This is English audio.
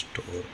store